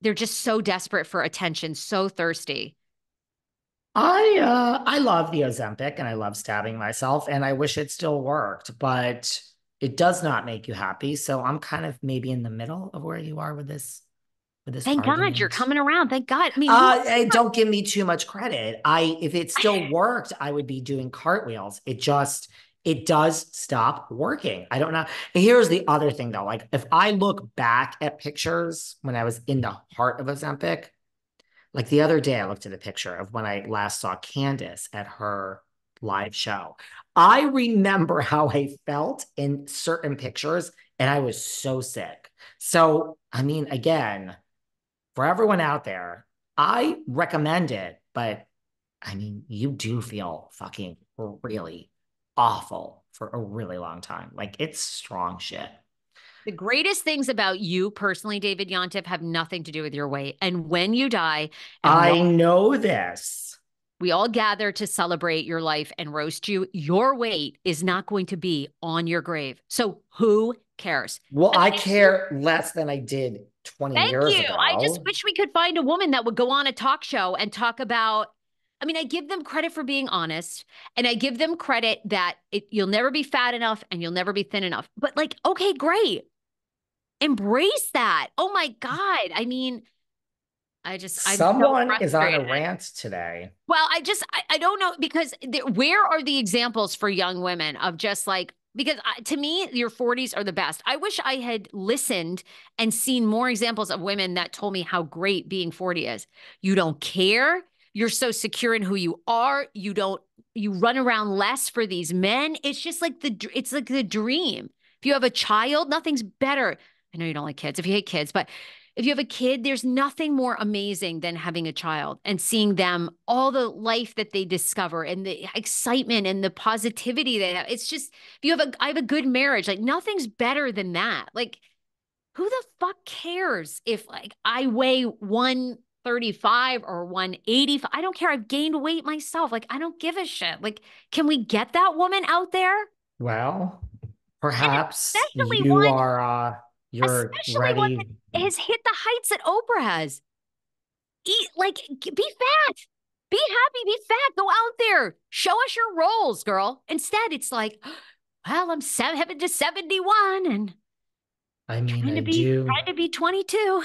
they're just so desperate for attention, so thirsty. I uh I love the Ozempic and I love stabbing myself and I wish it still worked, but it does not make you happy. So I'm kind of maybe in the middle of where you are with this with this. Thank argument. God you're coming around. Thank God. I mean, Uh, hey, don't give me too much credit. I if it still worked, I would be doing cartwheels. It just it does stop working. I don't know. And here's the other thing though. Like if I look back at pictures when I was in the heart of Ozempic, like the other day, I looked at a picture of when I last saw Candace at her live show. I remember how I felt in certain pictures, and I was so sick. So, I mean, again, for everyone out there, I recommend it, but I mean, you do feel fucking really awful for a really long time. Like it's strong shit. The greatest things about you personally, David Yontef, have nothing to do with your weight. And when you die, I all- know this. we all gather to celebrate your life and roast you, your weight is not going to be on your grave. So who cares? Well, I you. care less than I did 20 Thank years you. ago. I just wish we could find a woman that would go on a talk show and talk about. I mean, I give them credit for being honest, and I give them credit that it, you'll never be fat enough and you'll never be thin enough. But like, okay, great, embrace that. Oh my god! I mean, I just I'm so Someone is on a rant today. Well, I just I, I don't know because there, where are the examples for young women of just like because I, to me your 40s are the best. I wish I had listened and seen more examples of women that told me how great being 40 is. You don't care. You're so secure in who you are. You don't you run around less for these men. It's just like the it's like the dream. If you have a child, nothing's better. I know you don't like kids if you hate kids, but if you have a kid, there's nothing more amazing than having a child and seeing them all the life that they discover and the excitement and the positivity they have. It's just if you have a I have a good marriage, like nothing's better than that. Like who the fuck cares if like I weigh 135 or 185? I don't care. I've gained weight myself. Like I don't give a shit. Like can we get that woman out there? Well, perhaps you one- are uh you're especially one ready. has hit the heights that Oprah has. Eat like be fat. Be happy, be fat. Go out there. Show us your rolls, girl. Instead, it's like, well, I'm seven to 71 and I mean, trying I to be do trying to be 22.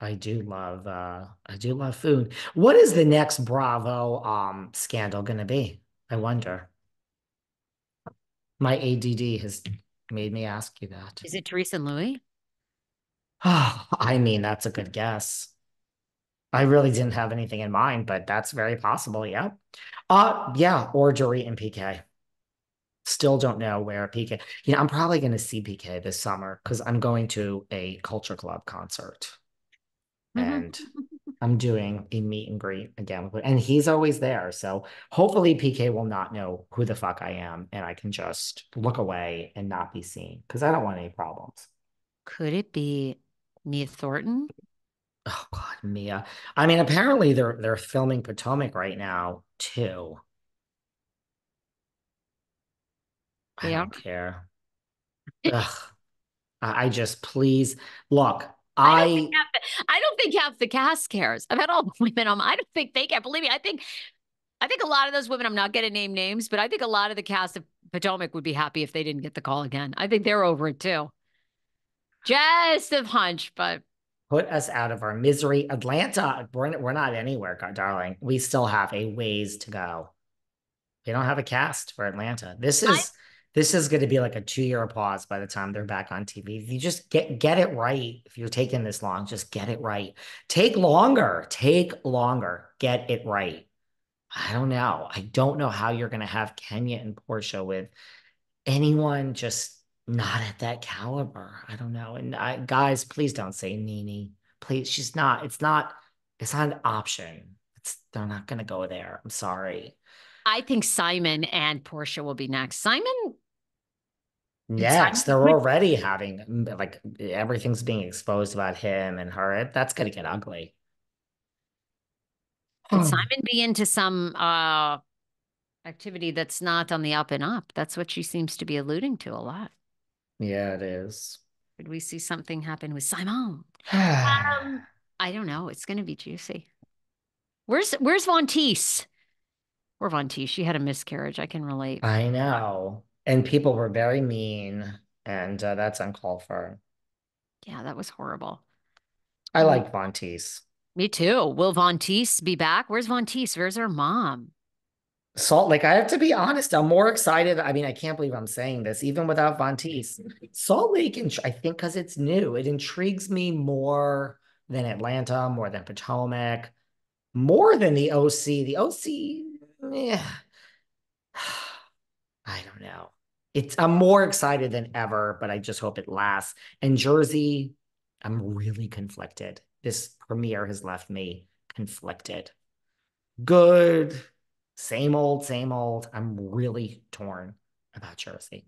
I do love uh I do love food. What is the next Bravo um scandal gonna be? I wonder. My ADD has made me ask you that. Is it Teresa and Luis? I mean, that's a good guess. I really didn't have anything in mind, but that's very possible. Yeah. Uh, yeah, or Dorit and PK. Still don't know where PK. You know, I'm probably going to see PK this summer because I'm going to a Culture Club concert Mm-hmm. and I'm doing a meet and greet again with, and he's always there. So hopefully PK will not know who the fuck I am and I can just look away and not be seen because I don't want any problems. Could it be Mia Thornton? Oh God, Mia. I mean, apparently they're they're filming Potomac right now too. I don't care. Ugh. I just please look. I I don't, think I don't think half the cast cares. I've had all the women on. I don't think they care. Believe me, I think I think a lot of those women. I'm not going to name names, but I think a lot of the cast of Potomac would be happy if they didn't get the call again. I think they're over it too. Just a hunch, but put us out of our misery. Atlanta, we're we're not anywhere, God, darling. We still have a ways to go. We don't have a cast for Atlanta. This is this is going to be like a two-year pause by the time they're back on TV. If you just get get it right, if you're taking this long, just get it right. Take longer. Take longer. Get it right. I don't know. I don't know how you're going to have Kenya and Porsha with anyone just not at that caliber. I don't know. And I, guys, please don't say NeNe. Please, she's not. It's not. It's not an option. It's they're not going to go there. I'm sorry. I think Simon and Porsha will be next. Simon, Yes, Simon- they're already having like everything's being exposed about him and her. That's going to get ugly. could Hmm. Simon be into some uh activity that's not on the up and up? That's what she seems to be alluding to a lot. Yeah, it is. Could we see something happen with Simon? Um, I I don't know. It's going to be juicy. Where's Where's Von Teese? Or Von Teese? She had a miscarriage. I can relate. I know. And people were very mean, and uh, that's uncalled for. Yeah, that was horrible. I like Von Teese. Me too. Will Von Teese be back? Where's Von Teese? Where's her mom? Salt Lake, I have to be honest, I'm more excited. I mean, I can't believe I'm saying this, even without Von Teese. Salt Lake, I think because it's new, it intrigues me more than Atlanta, more than Potomac, more than the OC. The OC, yeah. I don't know. It's I'm more excited than ever, but I just hope it lasts. And Jersey, I'm really conflicted. This premiere has left me conflicted. Good, same old, same old. I'm really torn about Jersey.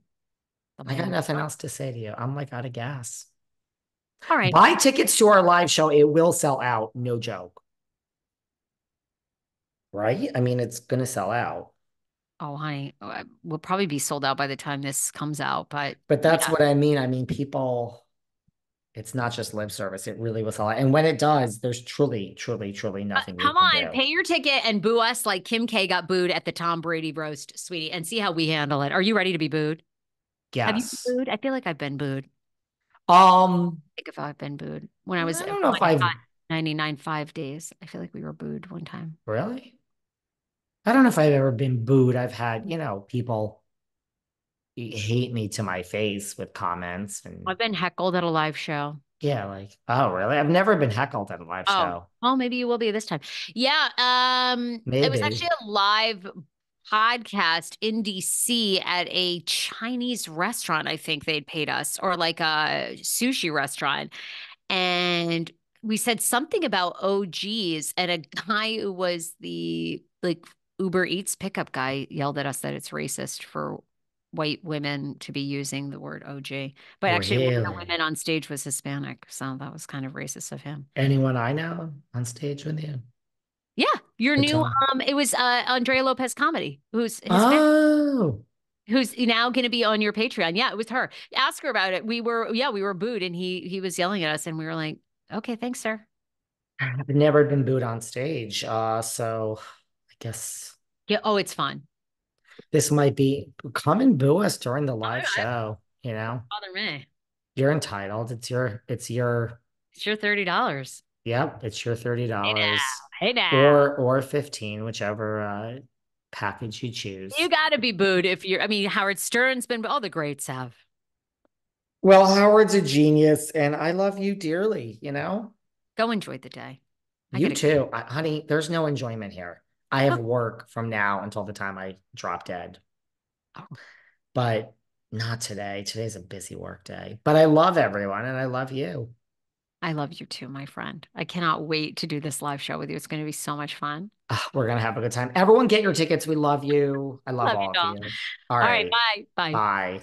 I got mm. nothing else to say to you. I'm like out of gas. All right. Buy tickets to our live show. It will sell out. No joke. Right? I mean, it's going to sell out. Oh, honey, uh, we'll probably be sold out by the time this comes out. But but that's yeah. what I mean. I mean, people, it's not just lip service. It really was out. And when it does, there's truly, truly, truly uh, nothing. Uh, come on, do. pay your ticket and boo us like Kim K got booed at the Tom Brady roast, sweetie, and see how we handle it. Are you ready to be booed? Yes. Have you been booed? I feel like I've been booed. Um, I think if I've been booed when I was I don't know if I've 99 five days. I feel like we were booed one time. Really? I don't know if I've ever been booed. I've had, you know, people hate me to my face with comments and I've been heckled at a live show. Yeah, like, oh really? I've never been heckled at a live oh. show. Oh, maybe you will be this time. Yeah. Um maybe. it was actually a live podcast in DC at a Chinese restaurant, I think they'd paid us, or like a sushi restaurant. And we said something about OGs, and a guy who was the like Uber Eats pickup guy yelled at us that it's racist for white women to be using the word OG. But actually, really? one of the women on stage was Hispanic. So that was kind of racist of him. Anyone I know on stage with you? Yeah, your new um, it was uh Andrea Lopez comedy, who's Hispanic. Oh. Who's now going to be on your Patreon? Yeah, it was her. Ask her about it. We were, yeah, we were booed, and he he was yelling at us, and we were like, "Okay, thanks, sir." I've never been booed on stage, uh, so Guess. Yeah. Oh, it's fun. This might be come and boo us during the live oh, show. You know, bother me. You're entitled. It's your. It's your. It's your thirty dollars. Yep, it's your thirty dollars. Hey now. Or or 15, whichever uh, package you choose. You got to be booed if you're, I mean, Howard Stern's been, all the greats have. Well, Howard's a genius and I love you dearly, you know? Go enjoy the day. I you too. I, honey, there's no enjoyment here. I have work from now until the time I drop dead. Oh. But not today. Today's a busy work day. But I love everyone and I love you. I love you too, my friend. I cannot wait to do this live show with you. It's going to be so much fun. Oh, we're going to have a good time. Everyone get your tickets. We love you. I love, love all you, of you. All, all right. right. Bye. Bye. Bye.